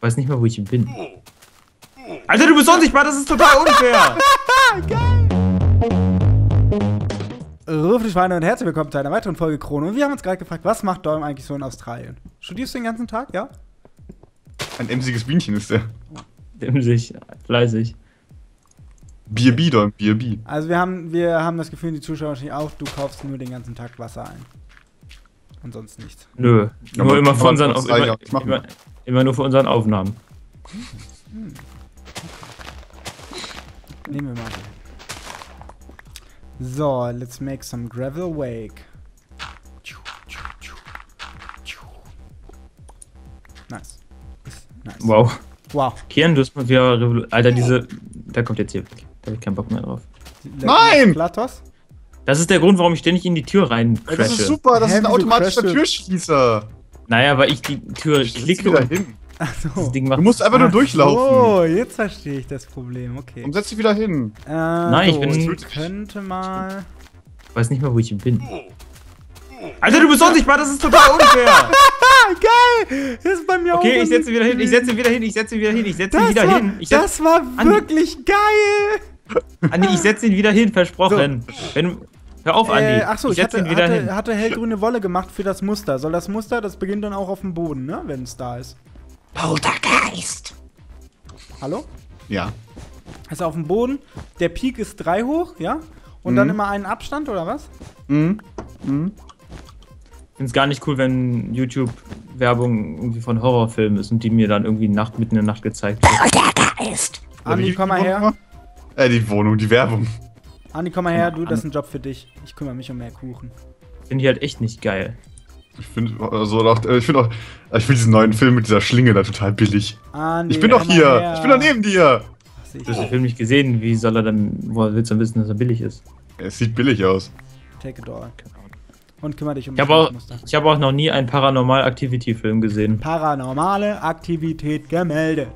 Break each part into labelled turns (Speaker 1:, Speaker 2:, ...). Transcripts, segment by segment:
Speaker 1: weiß nicht mal, wo ich bin. Alter, du bist unsichtbar, das ist total unfair!
Speaker 2: Ruf Schweine und herzlich willkommen zu einer weiteren Folge Krone. Und wir haben uns gerade gefragt, was macht Dolm eigentlich so in Australien? Studierst du den ganzen Tag, ja?
Speaker 3: Ein emsiges Bienchen ist der.
Speaker 1: Dämsig, fleißig.
Speaker 3: BB, Dolm, BB.
Speaker 2: Also wir haben, wir haben das Gefühl, die Zuschauer wahrscheinlich auch, du kaufst nur den ganzen Tag Wasser ein. Und sonst nichts.
Speaker 1: Nö, nur
Speaker 3: Aber-
Speaker 1: immer
Speaker 3: aber
Speaker 1: unseren,
Speaker 3: trotz
Speaker 1: immer, immer, immer nur für unseren Aufnahmen.
Speaker 2: Nehmen wir mal so. So, let's make some gravel wake. Nice. Nice.
Speaker 1: Wow.
Speaker 2: Wow.
Speaker 1: Kian, du hast mal wieder Alter, diese. Da kommt jetzt hier weg. Da hab ich keinen Bock mehr drauf.
Speaker 3: Nein!
Speaker 2: Platos?
Speaker 1: Das ist der Grund, warum ich ständig in die Tür rein
Speaker 3: Ey, das ist
Speaker 1: crashe.
Speaker 3: super, das
Speaker 2: Hä,
Speaker 3: ist ein automatischer? Türschließer.
Speaker 1: Naja, weil ich die Tür klicke
Speaker 3: wieder hin.
Speaker 1: Macht.
Speaker 3: Du musst einfach nur durchlaufen.
Speaker 2: Oh, jetzt verstehe ich das Problem. Okay.
Speaker 3: Und setz dich wieder hin.
Speaker 2: Äh,
Speaker 1: Nein, ich
Speaker 2: so,
Speaker 1: bin-
Speaker 2: ich könnte mal.
Speaker 1: Ich weiß nicht mal, wo ich bin. Alter, du bist unsichtbar, das ist total unfair!
Speaker 2: Ah, geil! Das ist bei mir auch.
Speaker 1: Okay, ich setze ihn wieder hin, ich setze ihn wieder hin, ich setze ihn wieder hin, ich setze wieder
Speaker 2: war,
Speaker 1: hin. Ich setz,
Speaker 2: Das war
Speaker 1: Andi.
Speaker 2: wirklich geil!
Speaker 1: Andi, ich setze ihn wieder hin, versprochen. Wenn, hör auf, Andi.
Speaker 2: Äh, achso, ich, hatte, hatte, hatte hellgrüne Wolle gemacht für das Muster. Soll das Muster, das beginnt dann auch auf dem Boden, ne? Wenn es da ist.
Speaker 4: Poltergeist.
Speaker 2: Hallo?
Speaker 3: Ja.
Speaker 2: Ist auf dem Boden. Der Peak ist 3 hoch, ja? Und dann
Speaker 3: Mhm.
Speaker 2: immer einen Abstand, oder was?
Speaker 3: Mhm. Mhm.
Speaker 1: Ich finde es gar nicht cool, wenn YouTube Werbung irgendwie von Horrorfilmen ist und die mir dann irgendwie Nacht, mitten in der Nacht gezeigt wird.
Speaker 4: Poltergeist.
Speaker 2: Andi,
Speaker 3: Wie-
Speaker 2: komm mal her.
Speaker 3: Äh, die Wohnung, die Werbung.
Speaker 2: Andi, komm mal her, du, das ist ein Job für dich. Ich kümmere mich um mehr Kuchen.
Speaker 1: Finde ich halt echt nicht geil.
Speaker 3: Ich finde also auch, äh, ich finde auch, ich finde diesen neuen Film mit dieser Schlinge da total billig.
Speaker 2: Andi,
Speaker 3: Ich bin doch hier.
Speaker 2: her.
Speaker 3: Ich bin doch neben dir.
Speaker 2: Ach, seh ich.
Speaker 1: Du hast den Film nicht gesehen, wie soll er dann, woher willst du dann wissen, dass er billig ist?
Speaker 3: Es sieht billig aus.
Speaker 2: Take it all. Und kümmere dich um
Speaker 1: Ich habe auch, ich hab auch noch nie einen Paranormal-Activity-Film gesehen.
Speaker 2: Paranormale Aktivität gemeldet.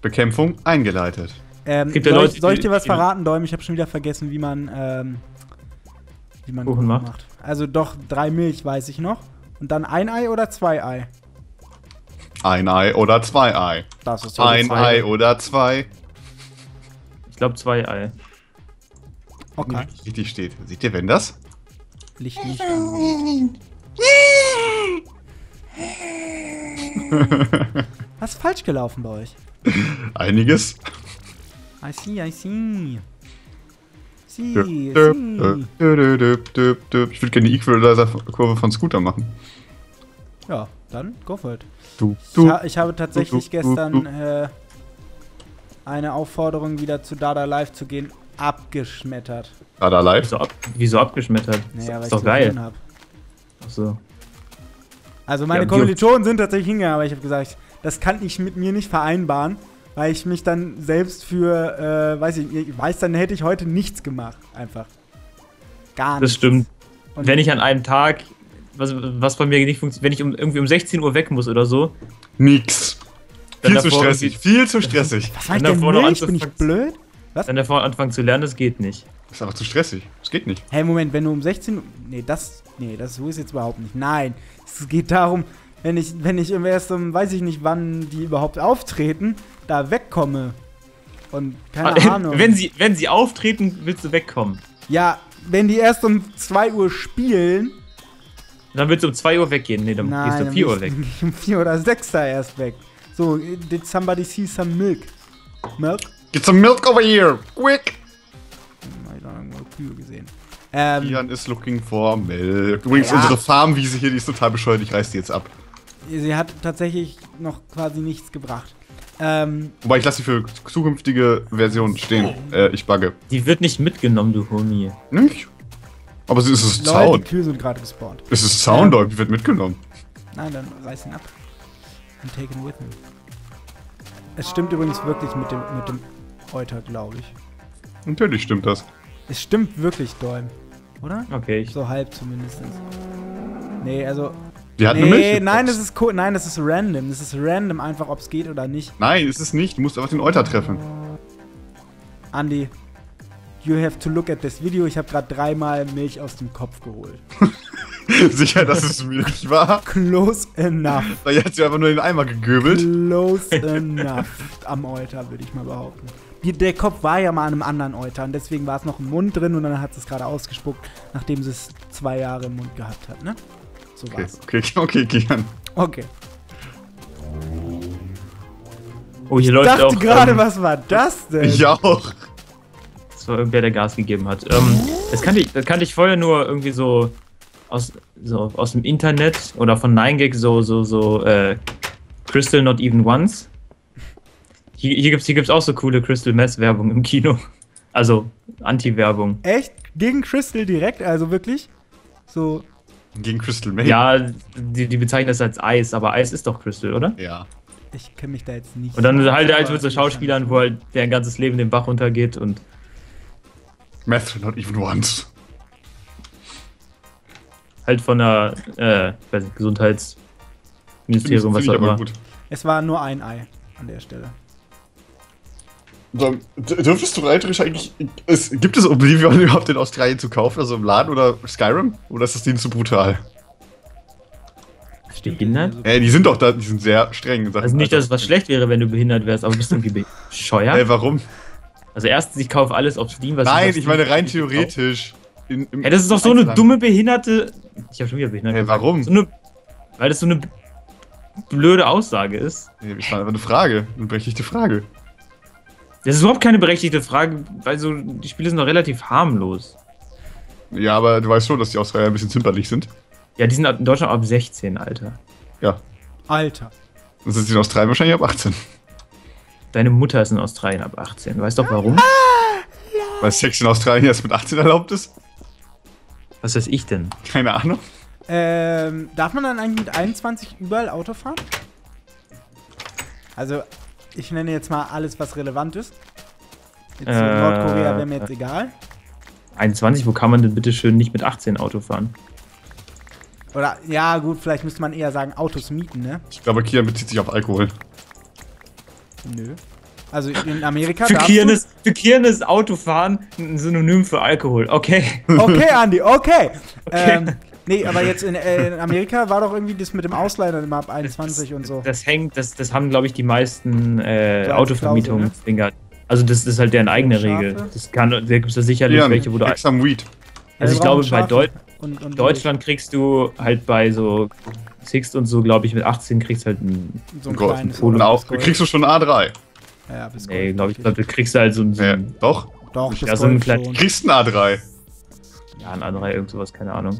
Speaker 3: Bekämpfung eingeleitet.
Speaker 2: Ähm,
Speaker 1: Gibt ja
Speaker 2: soll,
Speaker 1: Leute,
Speaker 2: ich, soll ich dir was verraten, Däum? Ich habe schon wieder vergessen, wie man, ähm, wie man
Speaker 1: Kuchen macht.
Speaker 2: Also doch drei Milch weiß ich noch. Und dann ein Ei oder zwei Ei?
Speaker 3: Ein Ei oder zwei Ei.
Speaker 2: Das ist
Speaker 3: Ein
Speaker 1: zwei.
Speaker 3: Ei oder zwei.
Speaker 1: Ich glaube zwei Ei.
Speaker 2: Okay.
Speaker 3: Richtig steht. Seht ihr, wenn das?
Speaker 2: Licht nicht. Was ist falsch gelaufen bei euch?
Speaker 3: Einiges.
Speaker 2: I see, I see. See,
Speaker 3: Döp,
Speaker 2: see.
Speaker 3: döp, döp, döp, döp, döp. Ich würde gerne die Equalizer-Kurve von Scooter machen.
Speaker 2: Ja, dann go for it.
Speaker 3: Du,
Speaker 2: Ich,
Speaker 3: du.
Speaker 2: ha ich habe tatsächlich
Speaker 3: du, du,
Speaker 2: gestern äh, eine Aufforderung, wieder zu Dada Live zu gehen, abgeschmettert.
Speaker 3: Ah, da live.
Speaker 1: Wieso, ab, wieso abgeschmettert?
Speaker 2: Naja, weil
Speaker 1: ist
Speaker 2: ich
Speaker 1: doch geil.
Speaker 2: hab.
Speaker 1: Achso.
Speaker 2: Also meine
Speaker 1: Ja,
Speaker 2: Kommilitonen sind tatsächlich hingegangen, aber ich habe gesagt, das kann ich mit mir nicht vereinbaren, weil ich mich dann selbst für, äh, weiß ich, ich weiß, dann hätte ich heute nichts gemacht, einfach. Gar nichts.
Speaker 1: Das stimmt.
Speaker 2: Und
Speaker 1: Wenn ich an einem Tag, was, was bei mir nicht funktioniert, wenn ich um, irgendwie um 16 Uhr weg muss oder so,
Speaker 3: Nix. Viel zu stressig. Viel zu stressig.
Speaker 2: was war ich denn Milch? Bin ich blöd?
Speaker 1: dann davor anfangen zu lernen, das geht nicht.
Speaker 3: Das ist einfach zu stressig. Das geht nicht.
Speaker 2: Hey, Moment, wenn du um 16 Uhr. Nee, das. Nee, das so ist jetzt überhaupt nicht. Nein. Es geht darum, wenn ich, wenn ich erst um, weiß ich nicht, wann die überhaupt auftreten, da wegkomme. Und keine Ahnung.
Speaker 1: Wenn sie, wenn sie auftreten, willst du wegkommen.
Speaker 2: ja, wenn die erst um 2 Uhr spielen.
Speaker 1: Dann willst du um 2 Uhr weggehen. Nee, dann
Speaker 2: nein,
Speaker 1: gehst du um
Speaker 2: dann
Speaker 1: 4
Speaker 2: bin
Speaker 1: Uhr weg.
Speaker 2: um 4 oder 6 da erst weg. So, did somebody see some milk? Milk?
Speaker 3: Get some milk over here. Quick.
Speaker 2: Hab ich da irgendwo Kühe gesehen. Ähm,
Speaker 3: Ian is looking for milk. Übrigens,
Speaker 2: Ja.
Speaker 3: unsere Farmwiese hier, die ist total bescheuert. Ich reiß die jetzt ab.
Speaker 2: Sie hat tatsächlich noch quasi nichts gebracht. Ähm,
Speaker 3: Wobei, ich lasse sie für zukünftige Versionen stehen. Äh, ich bugge.
Speaker 1: Die wird nicht mitgenommen, du Homie.
Speaker 3: Nicht? Aber es ist
Speaker 2: Leute,
Speaker 3: Sound.
Speaker 2: die Kühe sind gerade gespawnt.
Speaker 3: Es ist Sound,
Speaker 2: Ja.
Speaker 3: Die wird mitgenommen.
Speaker 2: Nein, dann reiß ihn ab. And take him with him. Es stimmt übrigens wirklich mit dem, mit dem Euter, glaube ich.
Speaker 3: Natürlich stimmt das.
Speaker 2: Es stimmt wirklich, Dolm. Oder?
Speaker 1: Okay, ich,
Speaker 2: So halb zumindest. Nee, also.
Speaker 3: Die hat eine
Speaker 2: Nee,
Speaker 3: Milch.
Speaker 2: nein, das ist co nein, das ist random. Das ist random, einfach ob es geht oder nicht.
Speaker 3: Nein, ist es nicht. Du musst einfach den Euter treffen.
Speaker 2: Andy, you have to look at this video. Ich habe gerade dreimal Milch aus dem Kopf geholt.
Speaker 3: Sicher, dass es Milch war?
Speaker 2: Close enough.
Speaker 3: Weil hat sie einfach nur den Eimer gegöbelt.
Speaker 2: Close enough am Euter, würde ich mal behaupten. Die, der Kopf war ja mal an einem anderen Euter und deswegen war es noch im Mund drin und dann hat sie es gerade ausgespuckt, nachdem sie es zwei Jahre im Mund gehabt hat, ne? So
Speaker 3: Okay,
Speaker 2: war's.
Speaker 3: okay, okay, Kian.
Speaker 2: Okay.
Speaker 1: Oh, hier
Speaker 2: Ich
Speaker 1: läuft
Speaker 2: dachte
Speaker 1: auch.
Speaker 2: gerade,
Speaker 1: ähm,
Speaker 2: was war das denn?
Speaker 3: Ich auch.
Speaker 1: Das war irgendwer, der Gas gegeben hat. Ähm, das, kannte ich, das kannte ich vorher nur irgendwie so aus, so aus dem Internet oder von 9gag, so, so, so, äh, Crystal Not Even Once. Hier, hier gibt es hier gibt's auch so coole Crystal Mess Werbung im Kino. Also Anti-Werbung.
Speaker 2: Echt? Gegen Crystal direkt? Also wirklich? So.
Speaker 3: Gegen Crystal Maze.
Speaker 1: Ja, die, die bezeichnen das als Eis, aber Eis ist doch Crystal, oder?
Speaker 3: Ja.
Speaker 2: Ich kenne mich da jetzt nicht.
Speaker 1: Und dann
Speaker 2: so
Speaker 1: halt halt mit so Schauspielern, wo halt deren ganzes Leben den Bach runtergeht und
Speaker 3: Meth, not even once.
Speaker 1: halt von der, äh, ich weiß nicht, Gesundheitsministerium, was auch immer.
Speaker 3: gut.
Speaker 2: Es war nur ein Ei an der Stelle.
Speaker 3: So, d- dürftest du reiterisch eigentlich. Es, gibt es Oblivion überhaupt in Australien zu kaufen, also im Laden oder Skyrim? Oder ist das denen zu brutal?
Speaker 1: Du behindert?
Speaker 3: Ey, die sind doch da, die sind sehr streng. Sachen
Speaker 1: Also nicht, dass es was schlecht wäre, wenn du behindert wärst, aber bist du irgendwie bescheuert?
Speaker 3: Ey, warum?
Speaker 1: Also erstens, ich kaufe alles auf Steam, was
Speaker 3: Nein, ich
Speaker 1: Steam
Speaker 3: meine rein theoretisch. In, im
Speaker 1: Ey, das ist doch so eine dumme behinderte. Ich habe schon wieder behindert.
Speaker 3: Ey,
Speaker 1: gesagt.
Speaker 3: warum?
Speaker 1: So eine, weil das so eine blöde Aussage ist.
Speaker 3: Nee, das war einfach eine Frage. Eine berechtigte Frage.
Speaker 1: Das ist überhaupt keine berechtigte Frage, weil so die Spiele sind doch relativ harmlos.
Speaker 3: Ja, aber du weißt schon, dass die Australier ein bisschen zimperlich sind.
Speaker 1: Ja, die sind in Deutschland ab 16, Alter.
Speaker 3: Ja.
Speaker 2: Alter.
Speaker 3: Dann sind sie in Australien wahrscheinlich ab 18.
Speaker 1: Deine Mutter ist in Australien ab 18. Du weißt doch warum?
Speaker 3: Weil Sex in Australien erst mit 18 erlaubt ist?
Speaker 1: Was weiß ich denn?
Speaker 3: Keine Ahnung.
Speaker 2: Ähm, darf man dann eigentlich mit 21 überall Auto fahren? Also, ich nenne jetzt mal alles, was relevant ist. Jetzt
Speaker 1: Äh,
Speaker 2: Nordkorea wäre mir jetzt egal.
Speaker 1: 21, wo kann man denn bitte schön nicht mit 18 Auto fahren?
Speaker 2: Oder, ja, gut, vielleicht müsste man eher sagen, Autos mieten, ne?
Speaker 3: Ich glaube, Kian bezieht sich auf Alkohol.
Speaker 2: Nö. Also in Amerika
Speaker 1: Für Kian, ist, für Kian ist Autofahren ein Synonym für Alkohol. Okay.
Speaker 2: Okay, Andi, okay.
Speaker 1: Okay.
Speaker 2: Ähm, nee, aber jetzt in, äh, in Amerika war doch irgendwie das mit dem Ausleihen immer ab 21 und so.
Speaker 1: Das hängt, das, das haben, glaube ich, die meisten äh, Autovermietungsdinger. Also das ist halt deren eigene
Speaker 2: Schafe.
Speaker 1: Regel. Das kann, da gibt es da sicherlich
Speaker 3: Kian,
Speaker 1: welche, wo du.
Speaker 3: kriegst am Weed.
Speaker 1: Also ich glaube, bei Deut
Speaker 2: und, und
Speaker 1: Deutschland kriegst du halt bei so Sixt und so, glaube ich, mit 18 kriegst halt ein.
Speaker 2: so ein kleines
Speaker 3: Und
Speaker 2: oder
Speaker 3: auch, kriegst du schon A3.
Speaker 2: Ja, bis
Speaker 1: Nee, glaube ich, glaub, du kriegst halt so ein. So
Speaker 3: Ja, doch.
Speaker 2: Doch,
Speaker 1: ja, so ein
Speaker 2: Gold
Speaker 1: klein-
Speaker 2: schon.
Speaker 3: Kriegst ein A3.
Speaker 1: ja, ein A3, irgend sowas, keine Ahnung.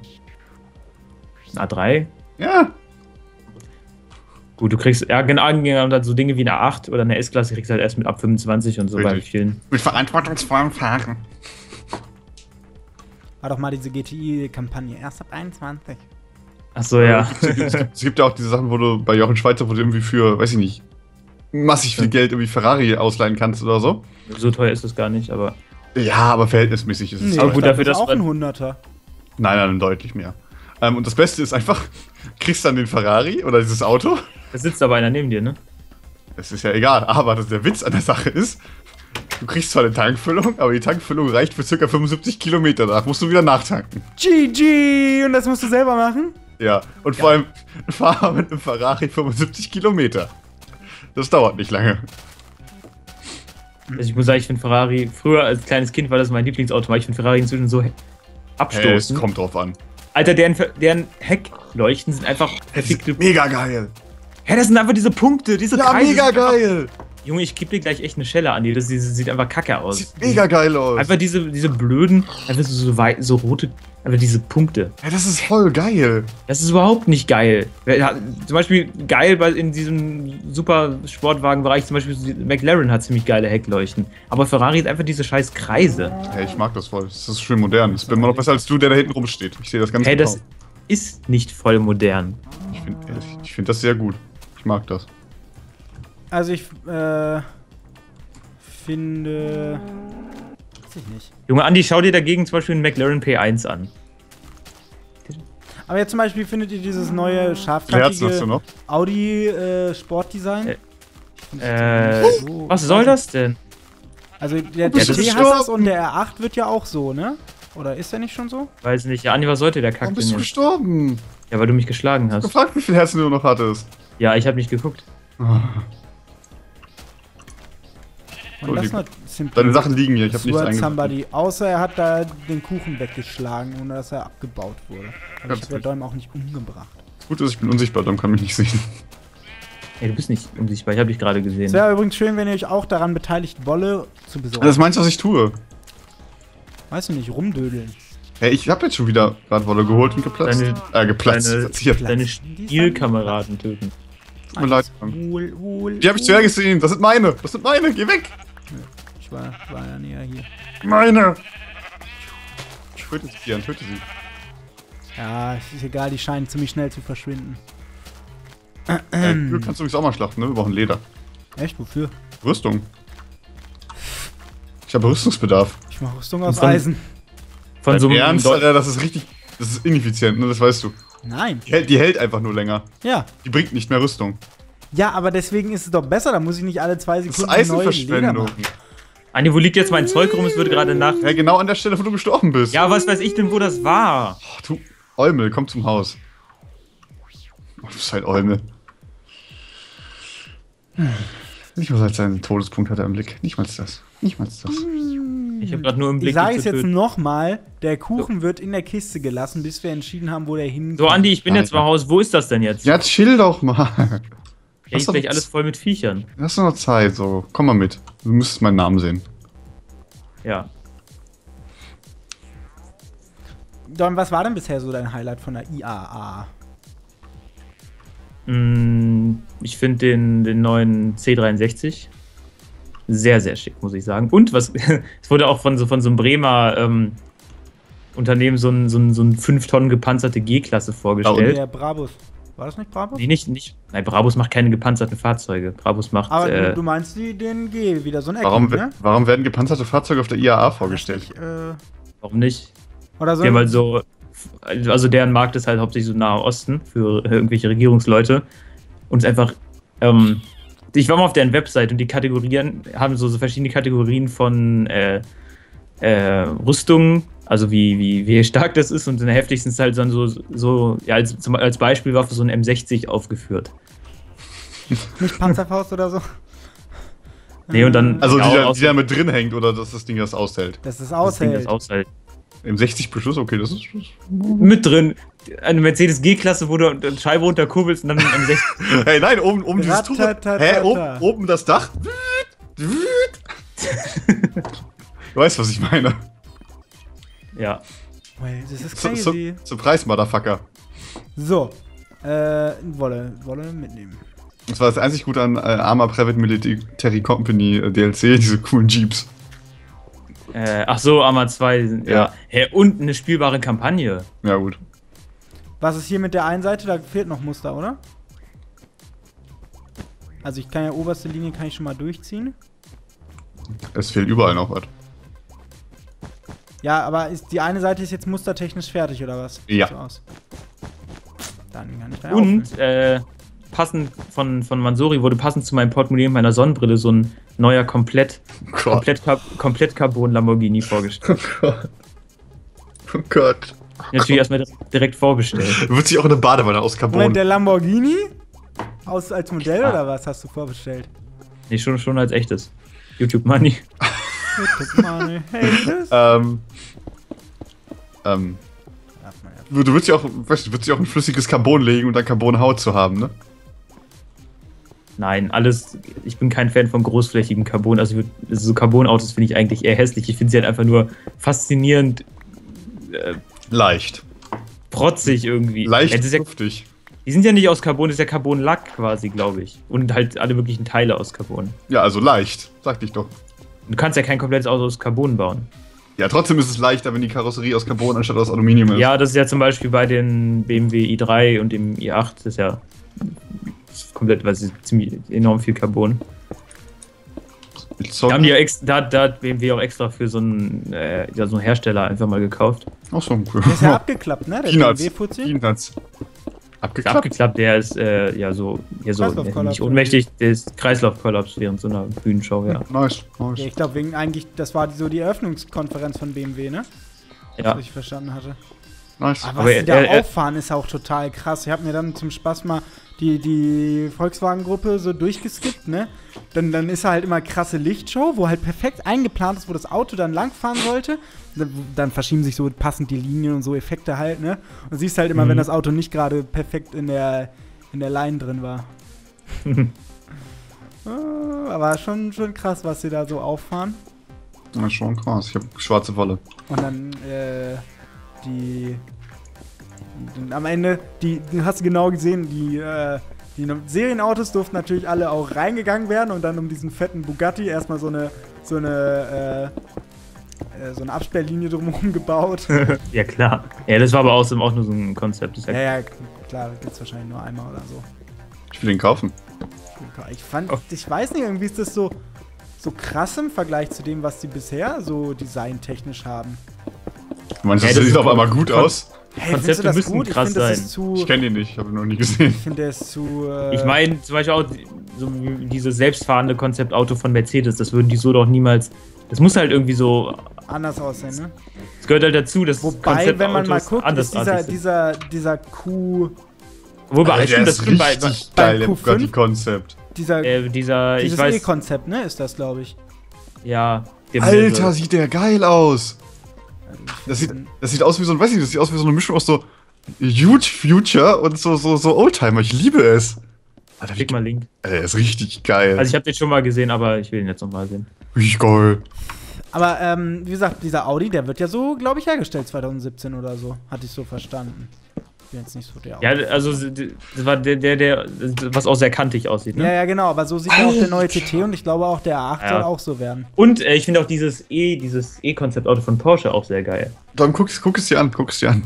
Speaker 1: Ein A3?
Speaker 3: Ja.
Speaker 1: Gut, du kriegst, ja, genau, dann so Dinge wie eine A8 oder eine S-Klasse kriegst du halt erst mit ab 25 und so bei
Speaker 3: Richtig.
Speaker 1: vielen.
Speaker 3: Mit verantwortungsvollem Fahren.
Speaker 2: War doch mal diese GTI-Kampagne. Erst ab 21.
Speaker 1: Achso, ja.
Speaker 3: Es gibt, es ja auch diese Sachen, wo du bei Jochen Schweizer, wo du irgendwie für, weiß ich nicht, massig viel. Geld irgendwie Ferrari ausleihen kannst oder so.
Speaker 1: so teuer ist das gar nicht, aber.
Speaker 3: Ja, aber verhältnismäßig ist es.
Speaker 2: Nee,
Speaker 1: Aber gut, dafür,
Speaker 2: ist
Speaker 1: dass
Speaker 2: auch ein
Speaker 1: man-
Speaker 2: Hunderter.
Speaker 3: Nein, nein, deutlich mehr. Ähm, und das Beste ist einfach, kriegst dann den Ferrari oder dieses Auto.
Speaker 1: Da sitzt aber einer neben dir, ne?
Speaker 3: Das ist ja egal, aber das, der Witz an der Sache ist, du kriegst zwar eine Tankfüllung, aber die Tankfüllung reicht für ca. 75 Kilometer. Danach musst du wieder nachtanken.
Speaker 2: GG! Und das musst du selber machen?
Speaker 3: Ja, und vor allem, fahr mit einem Ferrari 75 Kilometer. Das dauert nicht lange.
Speaker 1: Also ich muss sagen, ich finde Ferrari, früher als kleines Kind war das mein Lieblingsauto, weil ich finde Ferrari inzwischen so he-
Speaker 3: Hey, es
Speaker 1: abstoßend.
Speaker 3: kommt drauf an.
Speaker 1: Alter, deren, deren Heckleuchten sind einfach verfickte.
Speaker 3: Mega geil.
Speaker 1: Hä, das sind einfach diese Punkte, diese
Speaker 3: Ja,
Speaker 1: Kreise.
Speaker 3: mega geil.
Speaker 1: Junge, ich gebe dir gleich echt eine Schelle an dir. Das, sieht einfach kacke aus.
Speaker 3: Sieht mega geil aus.
Speaker 1: Einfach diese, diese blöden, einfach so, so, wei- so rote, einfach diese Punkte.
Speaker 3: Ja, das ist voll geil.
Speaker 1: Das ist überhaupt nicht geil. Zum Beispiel geil bei, in diesem super Sportwagenbereich, zum Beispiel die- McLaren hat ziemlich geile Heckleuchten. Aber Ferrari hat einfach diese scheiß Kreise.
Speaker 3: Hey, ich mag das voll. Das ist schön modern. Das ist immer noch besser als du, der da hinten rumsteht. Ich sehe das ganz
Speaker 1: Hey,
Speaker 3: genau.
Speaker 1: das ist nicht voll modern.
Speaker 3: Ich finde ich find das sehr gut. Ich mag das.
Speaker 2: Also ich äh, finde. Weiß ich nicht.
Speaker 1: Junge Andi, schau dir dagegen zum Beispiel einen McLaren P1 an.
Speaker 2: Aber jetzt zum Beispiel findet ihr dieses neue
Speaker 3: Herzen hast du
Speaker 2: scharfkantige
Speaker 3: noch?
Speaker 2: Audi äh, Sportdesign?
Speaker 1: Äh,
Speaker 2: Ich
Speaker 1: Äh,
Speaker 2: so-
Speaker 1: was soll das denn?
Speaker 2: Also der TT hat das und der R8 wird ja auch so, ne? Oder ist er nicht schon so?
Speaker 1: Weiß nicht. Ja, Andi, was sollte der Kack
Speaker 3: Warum
Speaker 1: denn
Speaker 3: bist du gestorben?
Speaker 1: Ja, weil du mich geschlagen hast.
Speaker 3: Gefragt, wie viel Herzen du noch hattest.
Speaker 1: Ja, ich habe nicht geguckt.
Speaker 2: Und das
Speaker 3: Deine Sachen liegen hier, ich habe nichts eingebaut.
Speaker 2: somebody. Außer er hat da den Kuchen weggeschlagen, ohne dass er abgebaut wurde. Aber
Speaker 3: Ganz
Speaker 2: ich habe. Däum auch nicht umgebracht.
Speaker 3: Gut ist, ich bin unsichtbar, darum kann mich nicht sehen.
Speaker 1: Ey, du bist nicht unsichtbar. Ich habe dich gerade gesehen.
Speaker 2: Es wäre übrigens schön, wenn ihr euch auch daran beteiligt, Wolle zu besorgen.
Speaker 3: Das meinst du, was ich tue?
Speaker 2: weißt du nicht, rumdödeln.
Speaker 3: Hey, ich habe jetzt schon wieder gerade Wolle geholt und geplatzt.
Speaker 1: Deine-
Speaker 3: äh, geplatzt.
Speaker 1: deine-
Speaker 3: platziert.
Speaker 1: Deine Spielkameraden töten.
Speaker 3: Tut mir leid.
Speaker 2: Wohl, wohl,
Speaker 3: Die habe ich zuerst gesehen. Das sind meine. Das sind meine. Geh weg.
Speaker 2: Ich war, war ja näher hier.
Speaker 3: Meine. Töte sie, Kian, töte sie.
Speaker 2: Ja, ist egal, die scheinen ziemlich schnell zu verschwinden.
Speaker 3: Äh, du kannst du übrigens auch mal schlachten, ne? Wir brauchen Leder.
Speaker 2: Echt, wofür?
Speaker 3: Rüstung. Ich habe Rüstungsbedarf.
Speaker 2: Ich mache Rüstung aus
Speaker 1: Von-
Speaker 2: Eisen.
Speaker 1: Von so einem
Speaker 3: Ernst, Alter, das ist richtig. Das ist ineffizient, ne? Das weißt du.
Speaker 2: Nein.
Speaker 3: Die hält, die hält einfach nur länger.
Speaker 2: Ja.
Speaker 3: Die bringt nicht mehr Rüstung.
Speaker 2: Ja, aber deswegen ist es doch besser, da muss ich nicht alle zwei
Speaker 3: Das ist
Speaker 2: Sekunden neue Leder
Speaker 3: Eisenverschwendung.
Speaker 2: machen.
Speaker 1: Andi, wo liegt jetzt mein Zeug rum? Es wird gerade Nacht.
Speaker 3: Ja, genau an der Stelle, wo du gestorben bist.
Speaker 1: Ja, was weiß ich denn, wo das war?
Speaker 3: Ach, du Eumel, komm zum Haus. Oh, du bist halt Eumel. Nicht mal seinen Todespunkt hat er im Blick. Nicht mal das. Nicht mal das.
Speaker 1: Ich habe gerade nur im Blick.
Speaker 2: Ich sage es jetzt nochmal, der Kuchen wird in der Kiste gelassen, bis wir entschieden haben, wo der hinkommt.
Speaker 1: So, Andi, ich bin jetzt
Speaker 3: Alter.
Speaker 1: zu Hause. Wo ist das denn jetzt?
Speaker 3: Ja, chill doch mal. Hast
Speaker 1: ist gleich alles voll mit Viechern.
Speaker 3: Hast du noch Zeit, so. Komm mal mit. Du müsstest meinen Namen sehen.
Speaker 1: Ja.
Speaker 2: Don, was war denn bisher so dein Highlight von der IAA?
Speaker 1: Mm, Ich finde den, den neuen C63 sehr, sehr schick, muss ich sagen. Und was, es wurde auch von so, von so einem Bremer ähm, Unternehmen so ein, so ein, so ein 5 Tonnen gepanzerte G-Klasse vorgestellt.
Speaker 2: Der Brabus. War das nicht Brabus?
Speaker 1: Nee, nicht, nicht. Nein, Brabus macht keine gepanzerten Fahrzeuge. Brabus macht.
Speaker 2: Aber
Speaker 1: äh,
Speaker 2: du, du meinst die, den G, wieder so ein Eck,
Speaker 3: Warum,
Speaker 2: ne?
Speaker 3: warum werden gepanzerte Fahrzeuge auf der IAA vorgestellt?
Speaker 2: Ich, äh,
Speaker 1: warum nicht?
Speaker 2: oder so.
Speaker 1: Die haben halt so. Also deren Markt ist halt hauptsächlich so Nahe Osten für irgendwelche Regierungsleute. Und es ist einfach. Ähm, ich war mal auf deren Website und die Kategorien haben so, so verschiedene Kategorien von äh, äh, Rüstungen, also wie, wie, wie stark das ist. Und in der heftigsten ist halt dann so, so ja, als, zum, als Beispielwaffe so ein M60 aufgeführt.
Speaker 2: nicht Panzerfaust oder so.
Speaker 1: Nee, und dann.
Speaker 3: Also,
Speaker 1: ja,
Speaker 3: die, da, die da mit dring hängt oder dass das Ding das aushält?
Speaker 2: Dass es
Speaker 1: das Ding, das
Speaker 2: aushält.
Speaker 1: aushält.
Speaker 3: Im 60 Beschuss, okay, das ist.
Speaker 1: Mit drin. Eine Mercedes G-Klasse, wo du eine Scheibe runterkurbelst und dann mit einem 60.
Speaker 3: Hey, nein, oben, oben dieses Tuch. Hä, oben, oben das Dach. Du weißt, was ich meine.
Speaker 1: Ja.
Speaker 2: Well, das ist crazy.
Speaker 3: su- Surprise, Motherfucker.
Speaker 2: So. Äh, Wolle. Wolle mitnehmen.
Speaker 3: Das war das einzig Gute an äh, Arma Private Military Company äh, DLC, diese coolen Jeeps.
Speaker 1: Äh, ach so, Arma 2. Ja.
Speaker 3: Ja.
Speaker 1: Hä, und eine spielbare Kampagne.
Speaker 3: Ja, gut.
Speaker 2: Was ist hier mit der einen Seite? Da fehlt noch Muster, oder? Also ich kann ja oberste Linie kann ich schon mal durchziehen.
Speaker 3: Es fehlt überall noch was.
Speaker 2: Ja, aber ist die eine Seite ist jetzt mustertechnisch fertig oder was? Sieht
Speaker 3: Ja.
Speaker 2: So aus. Dann kann ich da.
Speaker 1: Und äh, passend von, von Mansori wurde passend zu meinem Portemonnaie und meiner Sonnenbrille so ein neuer komplett,
Speaker 3: Oh Gott.
Speaker 1: komplett, komplett Carbon Lamborghini vorgestellt.
Speaker 3: Oh Gott. Oh Gott.
Speaker 1: Natürlich erstmal direkt vorbestellt.
Speaker 3: Wird sich auch eine Badewanne aus Carbon.
Speaker 2: Moment, der Lamborghini? Aus, als Modell
Speaker 1: Ja.
Speaker 2: oder was hast du vorbestellt?
Speaker 1: Nee, schon, schon als echtes. YouTube Money.
Speaker 2: Hey, guck mal, hey, das
Speaker 3: ähm. Ähm. Du würdest ja auch, weißt du, würdest ja auch ein flüssiges Carbon legen und dann Carbonhaut zu haben, ne?
Speaker 1: Nein, alles. Ich bin kein Fan von großflächigem Carbon. Also, würd, so Carbon-Autos finde ich eigentlich eher hässlich. Ich finde sie halt einfach nur faszinierend äh,
Speaker 3: Leicht.
Speaker 1: protzig irgendwie.
Speaker 3: Leicht
Speaker 1: Ja,
Speaker 3: duftig.
Speaker 1: die sind ja nicht aus Carbon, das ist ja Carbon-Lack quasi, glaube ich. Und halt alle möglichen Teile aus Carbon.
Speaker 3: Ja, also leicht. Sagte ich doch.
Speaker 1: Du kannst ja kein komplettes Auto aus Carbon bauen.
Speaker 3: Ja, trotzdem ist es leichter, wenn die Karosserie aus Carbon anstatt aus Aluminium ist.
Speaker 1: Ja, das ist ja zum Beispiel bei den BMW i3 und dem i8, das ist ja das ist komplett, was ist ziemlich enorm viel Carbon. Da haben die ja ex, da, da hat BMW auch extra für so einen, äh, ja, so einen Hersteller einfach mal gekauft.
Speaker 3: Ach so, cool.
Speaker 2: Der ist ja abgeklappt, ne? Der
Speaker 3: Peanuts.
Speaker 2: BMW-Fuzzi.
Speaker 3: Peanuts. Abgeklappt?
Speaker 1: abgeklappt, der ist äh, ja so, ja, so nicht ohnmächtig, der ist Kreislaufkollaps während so einer Bühnenshow, ja.
Speaker 3: Nice,
Speaker 2: Ja,
Speaker 3: nice.
Speaker 2: ich glaube, wegen eigentlich, das war so die Eröffnungskonferenz von BMW, ne?
Speaker 1: Ja.
Speaker 2: was ich verstanden hatte.
Speaker 3: Nice.
Speaker 2: Aber was
Speaker 1: Aber
Speaker 2: die
Speaker 1: er-
Speaker 2: da
Speaker 1: er-
Speaker 2: auffahren, ist auch total krass. Ich habe mir dann zum Spaß mal die, die Volkswagen-Gruppe so durchgeskippt, ne? Dann, dann ist halt immer krasse Lichtshow, wo halt perfekt eingeplant ist, wo das Auto dann langfahren sollte. Dann, dann verschieben sich so passend die Linien und so Effekte halt, ne? Und siehst halt immer,
Speaker 1: Mhm.
Speaker 2: wenn das Auto nicht gerade perfekt in der, in der Line drin war. Ah, Aber schon, schon krass, was sie da so auffahren.
Speaker 3: Ist schon krass. Ich habe schwarze Wolle.
Speaker 2: Und dann, äh, die. Am Ende, die, die hast du genau gesehen, die, äh, die Serienautos durften natürlich alle auch reingegangen werden und dann um diesen fetten Bugatti erstmal so eine, so eine, äh, äh, so eine Absperrlinie drumherum gebaut.
Speaker 1: Ja, klar. Ja, das war aber außerdem auch nur so ein Konzept.
Speaker 2: Ja,
Speaker 1: ja,
Speaker 2: ja, klar, gibt es wahrscheinlich nur einmal oder so.
Speaker 3: Ich will den kaufen.
Speaker 2: Ich fand,
Speaker 1: Oh.
Speaker 2: ich weiß nicht, irgendwie ist das so, so krass im Vergleich zu dem, was die bisher so designtechnisch haben.
Speaker 3: Du meinst,
Speaker 1: Ja,
Speaker 3: das sieht auf einmal gut
Speaker 1: kon-
Speaker 3: aus?
Speaker 2: Hey,
Speaker 1: Konzepte müssen
Speaker 2: gut? Ich
Speaker 1: krass
Speaker 2: finde, das
Speaker 1: sein.
Speaker 2: zu.
Speaker 3: Ich kenne den nicht, ich habe ihn noch nie gesehen.
Speaker 2: Ich finde, der ist zu. Äh,
Speaker 1: Ich meine zum Beispiel auch so dieses selbstfahrende Konzeptauto von Mercedes, das würden die so doch niemals. Das muss halt irgendwie so.
Speaker 2: anders aussehen, ne?
Speaker 1: Es gehört halt dazu, dass
Speaker 2: Wobei, wenn man mal guckt, ist dieser, dieser, dieser Q,
Speaker 1: Wobei,
Speaker 3: Alter,
Speaker 1: stimmt,
Speaker 3: der
Speaker 1: das stimmt bei,
Speaker 3: richtig
Speaker 2: bei
Speaker 3: geil, der
Speaker 2: Q5?
Speaker 3: Bugatti-Konzept.
Speaker 2: dieser,
Speaker 1: äh, dieser, ich
Speaker 2: dieses
Speaker 1: weiß,
Speaker 2: E-Konzept, ne, ist das, glaube ich.
Speaker 1: ja. der
Speaker 3: Alter, sieht der geil aus. Das sieht, das sieht aus wie so ein, weiß ich, das sieht aus wie so eine Mischung aus so Huge Future und so, so, so Oldtimer. Ich liebe es. Alter,
Speaker 1: Klick mal Link.
Speaker 3: Alter, der ist richtig geil.
Speaker 1: Also ich habe den schon mal gesehen, aber ich will ihn jetzt noch mal sehen.
Speaker 3: richtig geil.
Speaker 2: Aber, ähm, wie gesagt, dieser Audi, der wird ja so, glaube ich, hergestellt 2017 oder so. Hatte ich so verstanden. Bin jetzt nicht so der
Speaker 1: Ja, also das war der, der, der, was auch sehr kantig aussieht, ne?
Speaker 2: Ja, ja, genau, aber so sieht ja auch der neue TT und ich glaube auch der A8
Speaker 1: Ja.
Speaker 2: soll auch so werden.
Speaker 1: Und äh, ich finde auch dieses E, dieses E-Konzeptauto von Porsche auch sehr geil.
Speaker 3: Dann guck, guck es dir an, guck es dir an.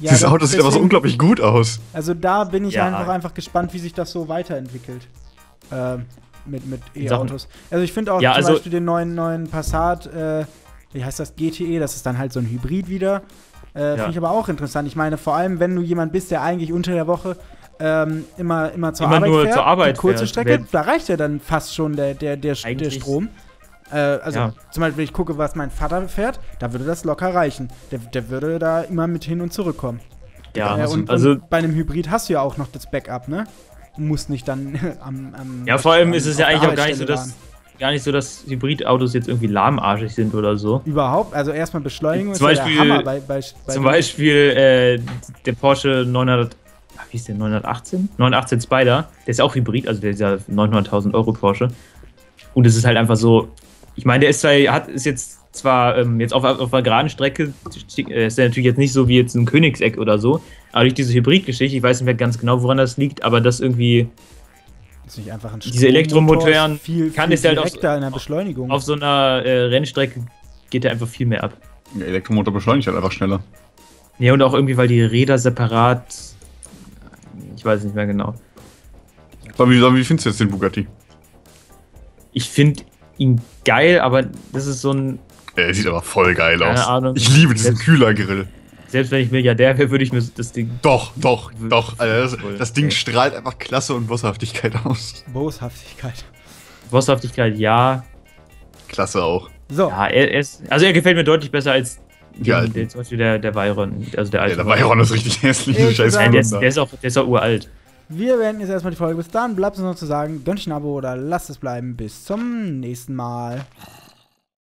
Speaker 2: Ja,
Speaker 3: Dieses Auto sieht aber so unglaublich gut aus.
Speaker 2: Also da bin ich
Speaker 1: Ja.
Speaker 2: einfach, einfach gespannt, wie sich das so weiterentwickelt. Ähm, mit mit E-Autos. Also ich finde auch
Speaker 1: Ja,
Speaker 2: zum
Speaker 1: also-
Speaker 2: Beispiel den neuen, neuen Passat, äh, wie heißt das, GTE, das ist dann halt so ein Hybrid wieder. Äh,
Speaker 1: Ja.
Speaker 2: Finde ich aber auch interessant. Ich meine, vor allem, wenn du jemand bist, der eigentlich unter der Woche ähm, immer, immer zur
Speaker 1: Immer
Speaker 2: Arbeit
Speaker 1: nur
Speaker 2: fährt,
Speaker 1: zur Arbeit
Speaker 2: kurze
Speaker 1: fährt,
Speaker 2: Strecke, da reicht ja dann fast schon der, der, der, der Strom. Äh, also
Speaker 1: Ja.
Speaker 2: zum Beispiel, wenn ich gucke, was mein Vater fährt, da würde das locker reichen. Der, der würde da immer mit hin und zurückkommen.
Speaker 1: Ja,
Speaker 2: Äh,
Speaker 1: also,
Speaker 2: und,
Speaker 1: also
Speaker 2: und bei einem Hybrid hast du ja auch noch das Backup, ne? Du musst nicht dann am, am
Speaker 1: ja, vor allem ist es ja eigentlich auch gar nicht so, dass gar nicht so, dass Hybridautos jetzt irgendwie lahmarschig sind oder so.
Speaker 2: Überhaupt, also erstmal Beschleunigung
Speaker 1: Zum
Speaker 2: ist ja
Speaker 1: Beispiel-
Speaker 2: der Hammer bei, bei, bei
Speaker 1: Zum Beispiel äh, der Porsche 900, ah, wie ist der 918? 918 Spider, der ist auch Hybrid, also der ist ja 900.000 Euro Porsche. Und es ist halt einfach so, ich meine, der ist zwar, hat, ist jetzt zwar ähm, jetzt auf, auf einer geraden Strecke, äh, ist der natürlich jetzt nicht so wie jetzt ein Königseck oder so, aber durch diese Hybridgeschichte, ich weiß nicht mehr ganz genau, woran das liegt, aber das irgendwie
Speaker 2: nicht einfach ein
Speaker 1: diese Elektromotoren
Speaker 2: viel,
Speaker 1: kann
Speaker 2: viel
Speaker 1: es halt auf-
Speaker 2: in der Beschleunigung.
Speaker 1: auf so einer äh, Rennstrecke geht der einfach viel mehr ab.
Speaker 3: Der Elektromotor beschleunigt halt einfach schneller.
Speaker 1: Ja, und auch irgendwie, weil die Räder separat, ich weiß nicht mehr genau.
Speaker 3: Aber wie, wie findest du jetzt den Bugatti?
Speaker 1: Ich finde ihn geil, aber das ist so ein.
Speaker 3: Der sieht aber voll geil
Speaker 1: Keine
Speaker 3: aus.
Speaker 1: Ahnung.
Speaker 3: Ich liebe diesen Kühlergrill.
Speaker 1: Selbst wenn ich Milliardär wäre, würde ich mir das Ding.
Speaker 3: Doch, doch, doch. Also das, das Ding strahlt einfach Klasse und Boshaftigkeit aus.
Speaker 2: Boshaftigkeit.
Speaker 1: Boshaftigkeit, ja.
Speaker 3: Klasse auch.
Speaker 2: So,
Speaker 1: Ja, er, er ist. Also er gefällt mir deutlich besser als den,
Speaker 3: alten.
Speaker 1: den, zum Beispiel der, der Byron. Also der
Speaker 3: Ja,
Speaker 1: alte.
Speaker 3: der Bayron ist richtig hässlich,
Speaker 2: Ich
Speaker 3: scheiß
Speaker 2: sag-
Speaker 1: Ja, der, ist, der, ist auch, der ist auch uralt.
Speaker 2: wir beenden jetzt erstmal die Folge. Bis dann, bleibt uns noch zu sagen, gönnt ein Abo oder lasst es bleiben. Bis zum nächsten Mal.